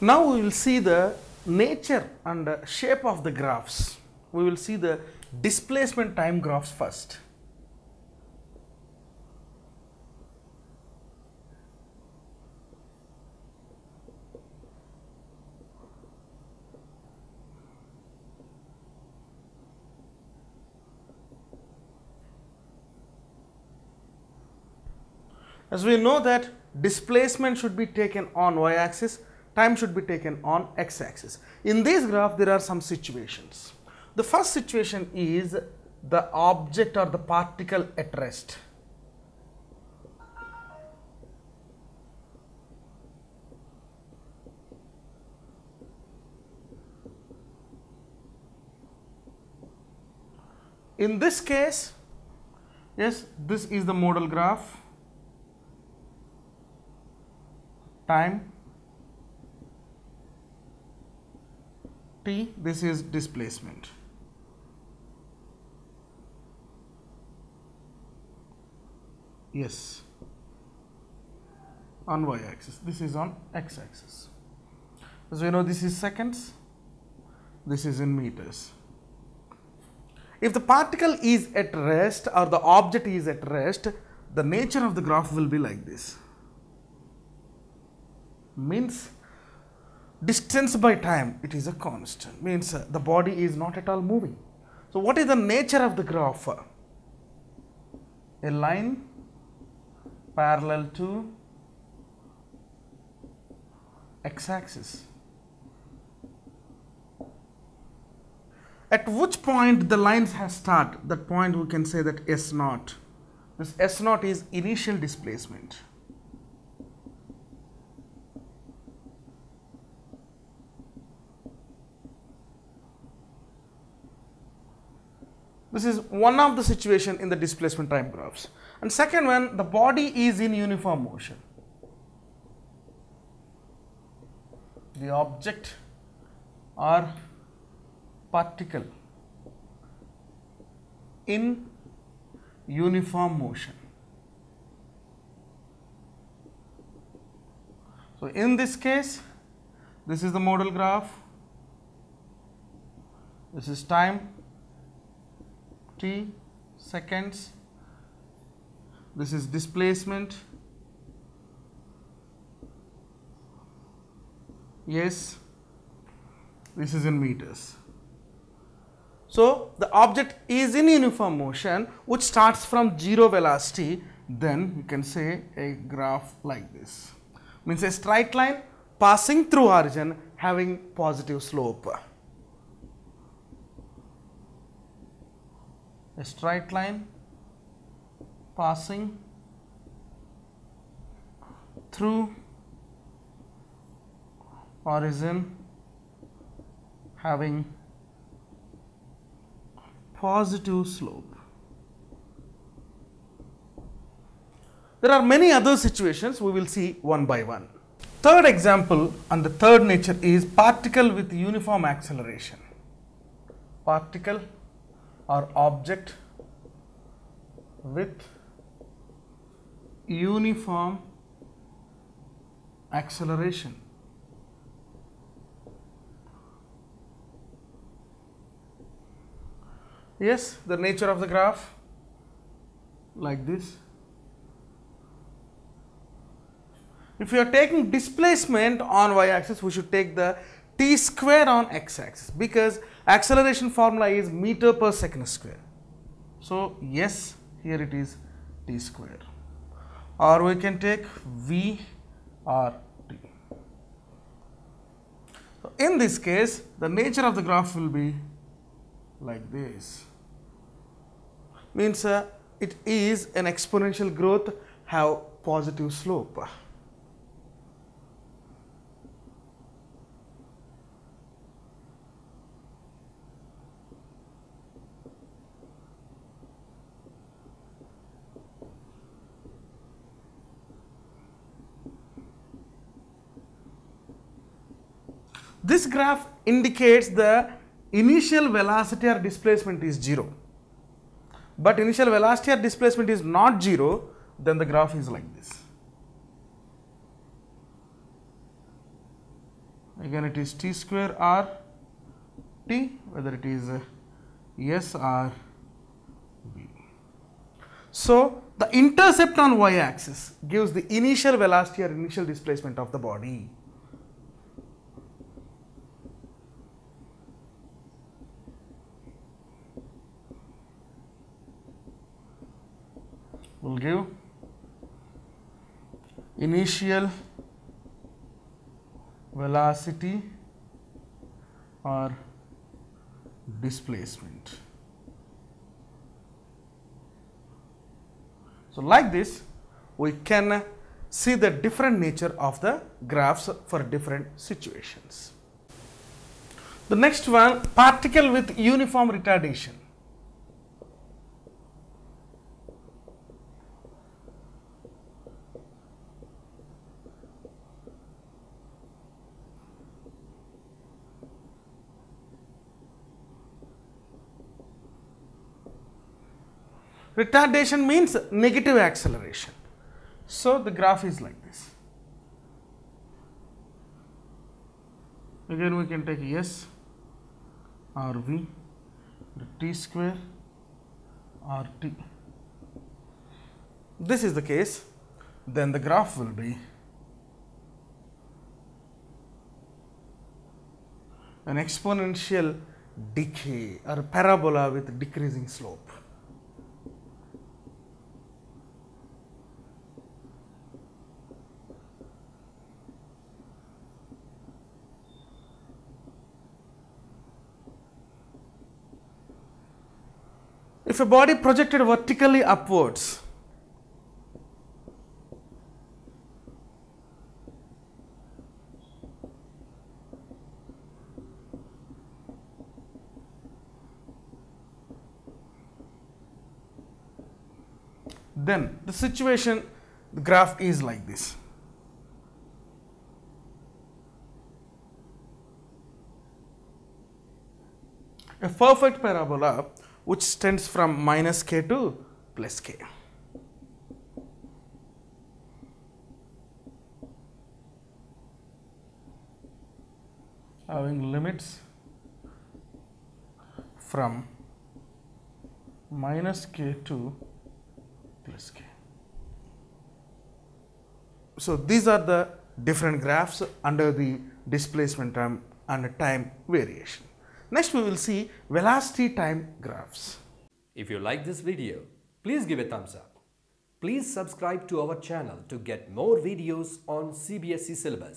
Now we will see the nature and shape of the graphs. We will see the displacement time graphs first. As we know that displacement should be taken on y axis, time should be taken on x axis. In this graph there are some situations. The first situation is the object or the particle at rest. In this case, yes, this is the modal graph time t this is displacement. Yes. On y axis this is on x axis as we know this is seconds. This is in meters. If the particle is at rest or the object is at rest the nature of the graph will be like this. Means distance by time it is a constant. Means uh, the body is not at all moving. So what is the nature of the graph? A line parallel to x axis at which point the lines have start? That point we can say that s naught. This s naught is initial displacement This is one of the situation in the displacement time graphs. And second one, the body is in uniform motion. The object or particle in uniform motion. So, in this case, this is the modal graph, this is time t seconds. This is displacement. Yes. This is in meters. So the object is in uniform motion which starts from zero velocity. Then you can say a graph like this. Means a straight line passing through origin having positive slope a straight line passing through origin having positive slope. There are many other situations we will see one by one. Third example and the third nature is particle with uniform acceleration. Particle or object with uniform acceleration. Yes, the nature of the graph like this. If you are taking displacement on y axis, we should take the t square on x axis because acceleration formula is meter per second square. So, yes, here it is t square or we can take v r t. So, in this case, the nature of the graph will be like this means uh, it is an exponential growth have positive slope. This graph indicates the initial velocity or displacement is 0 but initial velocity or displacement is not 0 then the graph is like this. again it is t square r t whether it is uh, s or v. So, the intercept on y axis gives the initial velocity or initial displacement of the body. Will give initial velocity or displacement. So, like this we can see the different nature of the graphs for different situations. The next one particle with uniform retardation. Retardation means negative acceleration. So, the graph is like this. Again we can take S or V, t square or t. This is the case, then the graph will be an exponential decay or parabola with decreasing slope. If a body projected vertically upwards, then the situation, the graph is like this. A perfect parabola which tends from minus k to plus k. Having limits from minus k to plus k. So, these are the different graphs under the displacement term and time variation. Next we will see velocity time graphs. If you like this video, please give a thumbs up. Please subscribe to our channel to get more videos on CBSE syllabus.